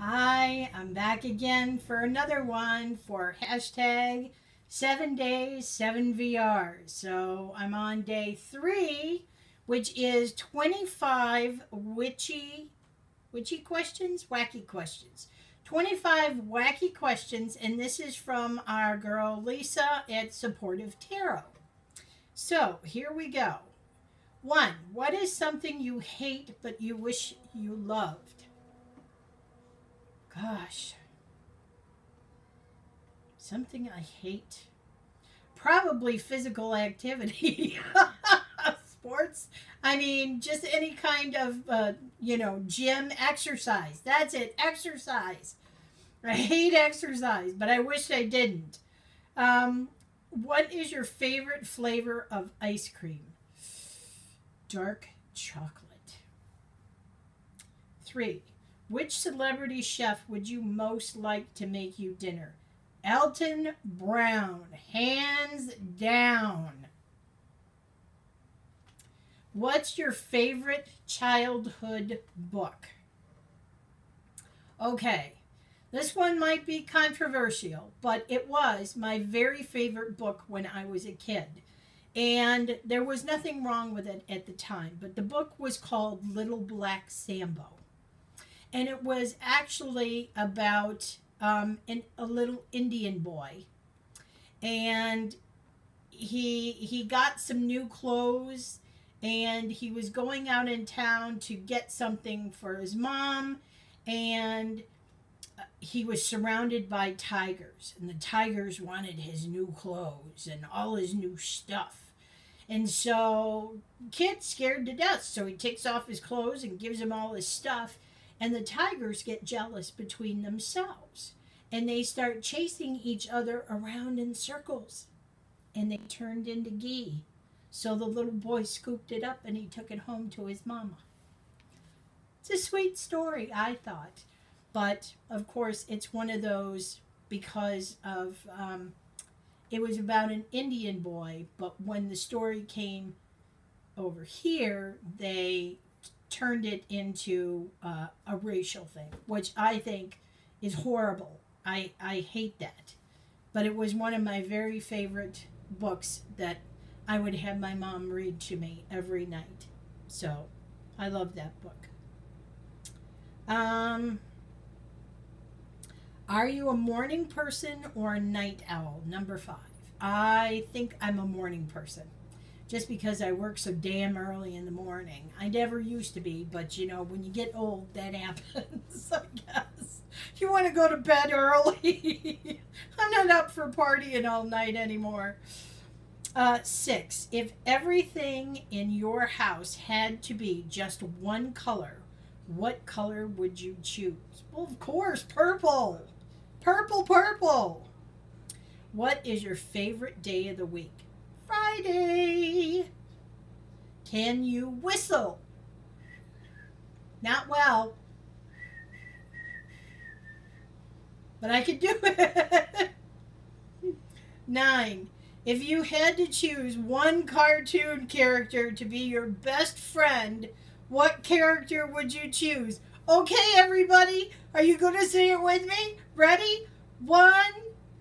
Hi, I'm back again for another one for hashtag seven days, seven VRs. So I'm on day three, which is 25 witchy, witchy questions, wacky questions. 25 wacky questions, and this is from our girl Lisa at Supportive Tarot. So here we go. One, what is something you hate but you wish you loved? Gosh. Something I hate. Probably physical activity. Sports. I mean, just any kind of, uh, you know, gym exercise. That's it. Exercise. I hate exercise, but I wish I didn't. Um, what is your favorite flavor of ice cream? Dark chocolate. Three. Which celebrity chef would you most like to make you dinner? Alton Brown, hands down. What's your favorite childhood book? Okay, this one might be controversial, but it was my very favorite book when I was a kid. And there was nothing wrong with it at the time, but the book was called Little Black Sambo and it was actually about um, an, a little Indian boy, and he he got some new clothes, and he was going out in town to get something for his mom, and uh, he was surrounded by tigers, and the tigers wanted his new clothes and all his new stuff. And so, kid's scared to death. So he takes off his clothes and gives him all his stuff and the tigers get jealous between themselves. And they start chasing each other around in circles. And they turned into ghee. So the little boy scooped it up and he took it home to his mama. It's a sweet story, I thought. But of course, it's one of those because of um, it was about an Indian boy. But when the story came over here, they turned it into uh, a racial thing, which I think is horrible. I, I hate that. But it was one of my very favorite books that I would have my mom read to me every night. So I love that book. Um, are you a morning person or a night owl? Number five. I think I'm a morning person just because I work so damn early in the morning. I never used to be, but you know, when you get old, that happens, I guess. You want to go to bed early. I'm not up for partying all night anymore. Uh, six, if everything in your house had to be just one color, what color would you choose? Well, of course, purple. Purple, purple. What is your favorite day of the week? Friday. Can you whistle? Not well. But I could do it. Nine. If you had to choose one cartoon character to be your best friend, what character would you choose? Okay, everybody, are you going to say it with me? Ready? One,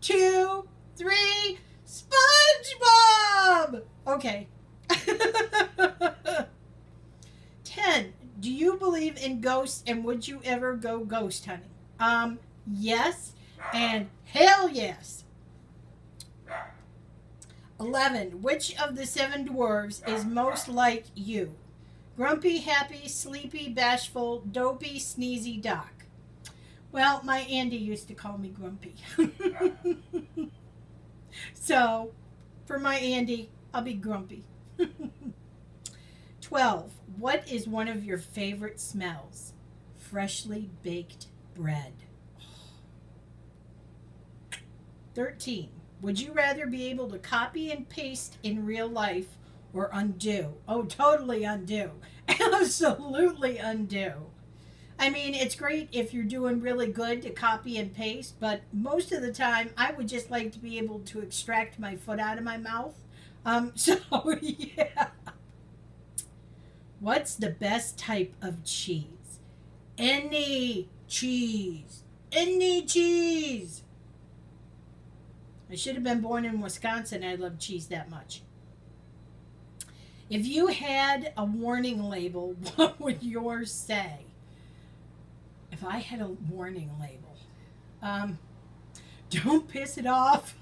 two, three. SpongeBob! Okay. 10. Do you believe in ghosts and would you ever go ghost hunting? Um, yes and hell yes. 11. Which of the seven dwarves is most like you? Grumpy, happy, sleepy, bashful, dopey, sneezy, doc. Well, my Andy used to call me Grumpy. So, for my Andy, I'll be grumpy. 12. What is one of your favorite smells? Freshly baked bread. 13. Would you rather be able to copy and paste in real life or undo? Oh, totally undo. Absolutely undo. I mean, it's great if you're doing really good to copy and paste, but most of the time, I would just like to be able to extract my foot out of my mouth. Um, so, yeah. What's the best type of cheese? Any cheese. Any cheese. I should have been born in Wisconsin. I love cheese that much. If you had a warning label, what would yours say? If I had a warning label, um, don't piss it off.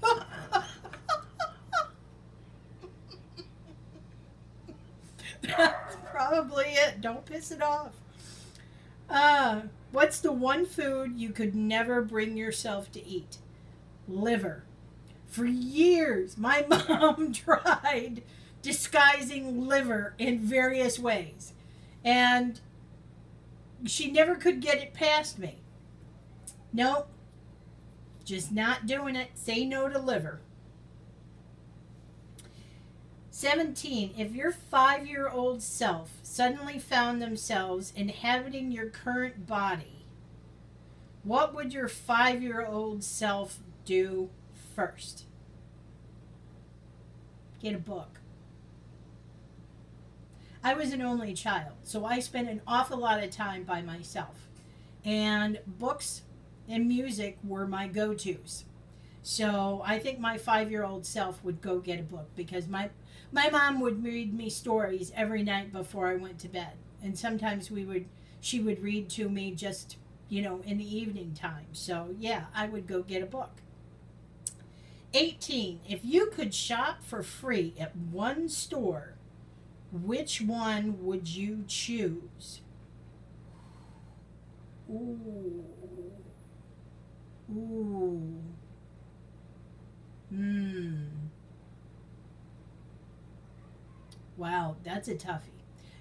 That's probably it. Don't piss it off. Uh, what's the one food you could never bring yourself to eat? Liver. For years, my mom tried disguising liver in various ways, and she never could get it past me. Nope. Just not doing it. Say no to liver. 17. If your five year old self suddenly found themselves inhabiting your current body, what would your five year old self do first? Get a book. I was an only child, so I spent an awful lot of time by myself. And books and music were my go tos. So I think my five year old self would go get a book because my my mom would read me stories every night before I went to bed. And sometimes we would she would read to me just, you know, in the evening time. So yeah, I would go get a book. 18. If you could shop for free at one store, which one would you choose? Ooh. Ooh. Hmm. Wow, that's a toughie.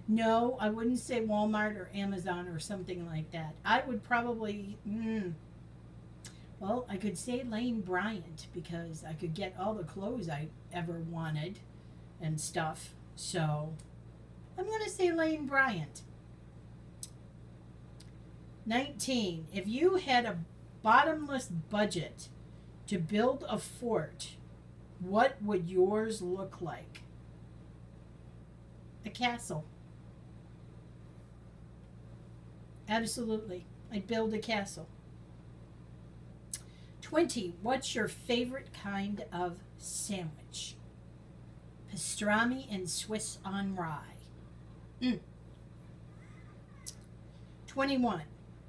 No, I wouldn't say Walmart or Amazon or something like that. I would probably, mm, well, I could say Lane Bryant because I could get all the clothes I ever wanted and stuff. So I'm going to say Lane Bryant. 19. If you had a bottomless budget to build a fort, what would yours look like? A castle. Absolutely. I'd build a castle. 20. What's your favorite kind of sandwich? Pastrami and Swiss on rye. Mm. 21.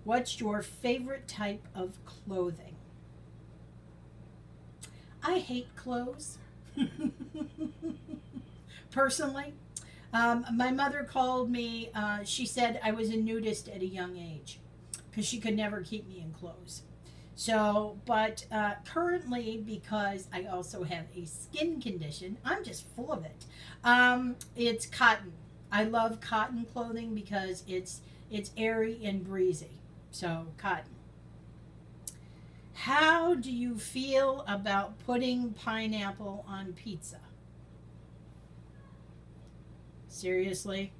What's your favorite type of clothing? I hate clothes. Personally, um, my mother called me, uh, she said I was a nudist at a young age because she could never keep me in clothes. So, but uh, currently, because I also have a skin condition, I'm just full of it. Um, it's cotton. I love cotton clothing because it's it's airy and breezy. So, cotton. How do you feel about putting pineapple on pizza? Seriously?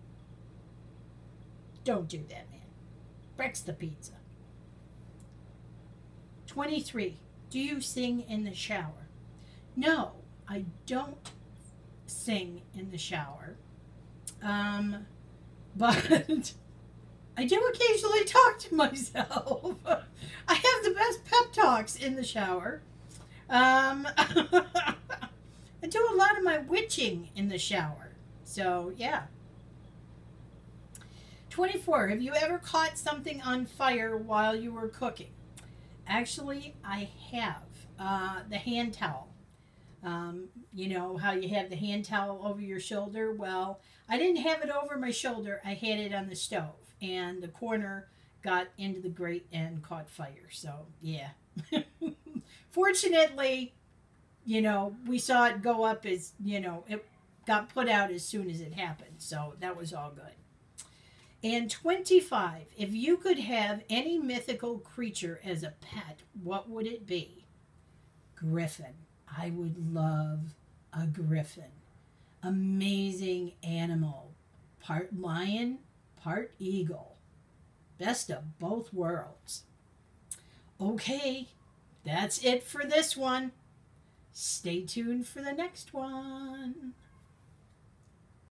Don't do that, man. Breaks the pizza. 23. Do you sing in the shower? No, I don't sing in the shower. Um, but I do occasionally talk to myself. I have the best pep talks in the shower. Um, I do a lot of my witching in the shower. So, yeah. 24. Have you ever caught something on fire while you were cooking? Actually, I have. Uh, the hand towel. Um, you know how you have the hand towel over your shoulder? Well, I didn't have it over my shoulder. I had it on the stove and the corner got into the grate and caught fire. So, yeah. Fortunately, you know, we saw it go up as, you know, it got put out as soon as it happened. So, that was all good. And 25, if you could have any mythical creature as a pet, what would it be? Griffin. I would love a griffin. Amazing animal. Part lion, part eagle. Best of both worlds. Okay, that's it for this one. Stay tuned for the next one.